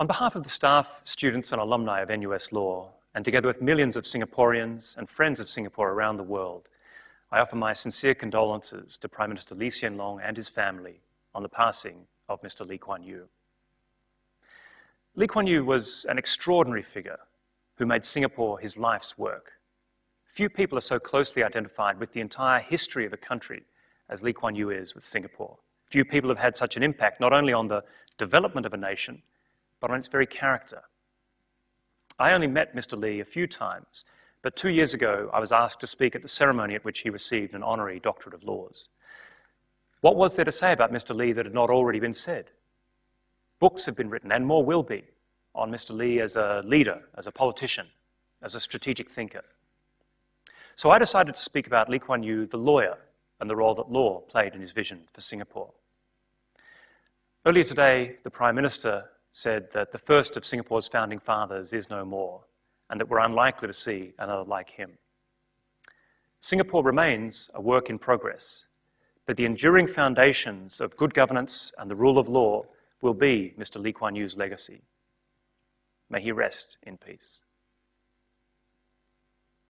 On behalf of the staff, students, and alumni of NUS Law, and together with millions of Singaporeans and friends of Singapore around the world, I offer my sincere condolences to Prime Minister Lee Hsien Loong and his family on the passing of Mr. Lee Kuan Yew. Lee Kuan Yew was an extraordinary figure who made Singapore his life's work. Few people are so closely identified with the entire history of a country as Lee Kuan Yew is with Singapore. Few people have had such an impact, not only on the development of a nation, but on its very character. I only met Mr. Lee a few times, but two years ago I was asked to speak at the ceremony at which he received an honorary doctorate of laws. What was there to say about Mr. Lee that had not already been said? Books have been written, and more will be, on Mr. Lee as a leader, as a politician, as a strategic thinker. So I decided to speak about Lee Kuan Yew, the lawyer, and the role that law played in his vision for Singapore. Earlier today, the Prime Minister said that the first of Singapore's founding fathers is no more, and that we're unlikely to see another like him. Singapore remains a work in progress, but the enduring foundations of good governance and the rule of law will be Mr. Lee Kuan Yew's legacy. May he rest in peace.